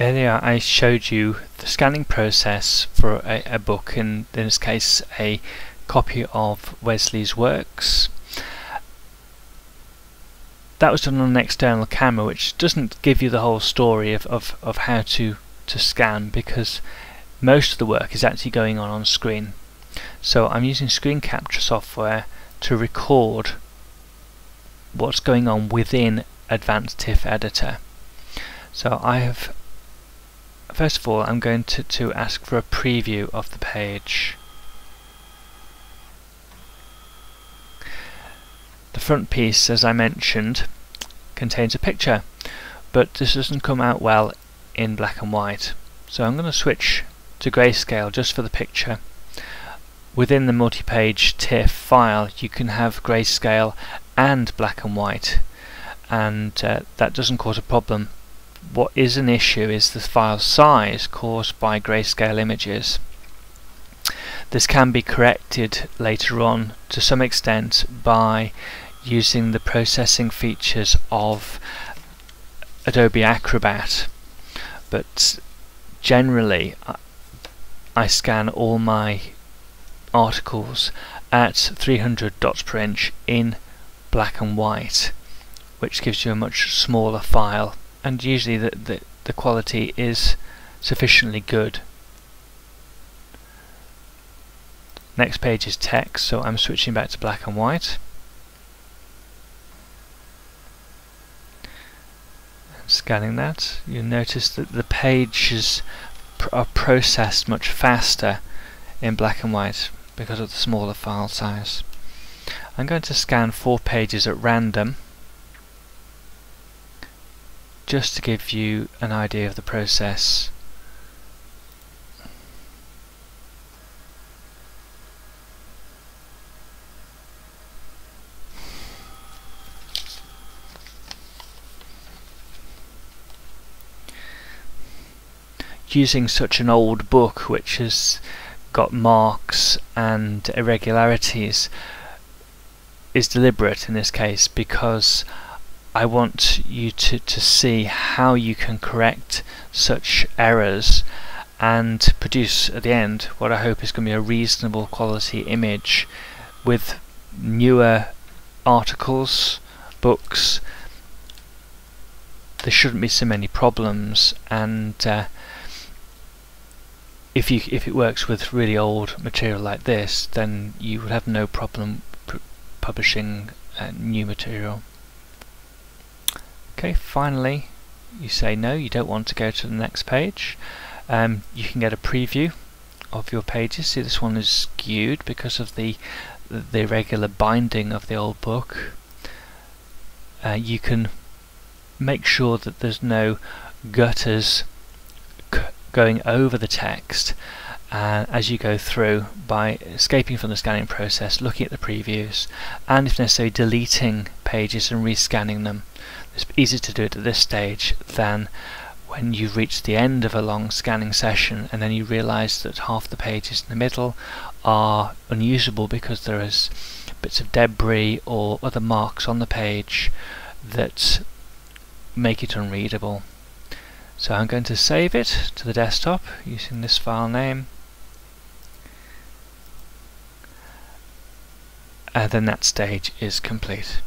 Earlier I showed you the scanning process for a, a book, in, in this case a copy of Wesley's works. That was done on an external camera which doesn't give you the whole story of, of, of how to, to scan because most of the work is actually going on on screen. So I'm using screen capture software to record what's going on within Advanced TIFF Editor. So I have First of all, I'm going to, to ask for a preview of the page. The front piece, as I mentioned, contains a picture, but this doesn't come out well in black and white. So I'm going to switch to grayscale just for the picture. Within the multi-page TIFF file you can have grayscale and black and white and uh, that doesn't cause a problem what is an issue is the file size caused by grayscale images. This can be corrected later on to some extent by using the processing features of Adobe Acrobat but generally I scan all my articles at 300 dots per inch in black and white which gives you a much smaller file and usually the, the, the quality is sufficiently good. Next page is text, so I'm switching back to black and white. scanning that, you'll notice that the pages are processed much faster in black and white because of the smaller file size. I'm going to scan four pages at random just to give you an idea of the process. Using such an old book which has got marks and irregularities is deliberate in this case because I want you to, to see how you can correct such errors and produce at the end what I hope is going to be a reasonable quality image with newer articles, books. There shouldn't be so many problems and uh, if you if it works with really old material like this then you would have no problem publishing uh, new material. Okay, finally you say no, you don't want to go to the next page. Um, you can get a preview of your pages. See this one is skewed because of the the irregular binding of the old book. Uh, you can make sure that there's no gutters going over the text uh, as you go through by escaping from the scanning process, looking at the previews, and if necessary deleting pages and rescanning them. It's easier to do it at this stage than when you reach the end of a long scanning session and then you realize that half the pages in the middle are unusable because there is bits of debris or other marks on the page that make it unreadable. So I'm going to save it to the desktop using this file name and then that stage is complete.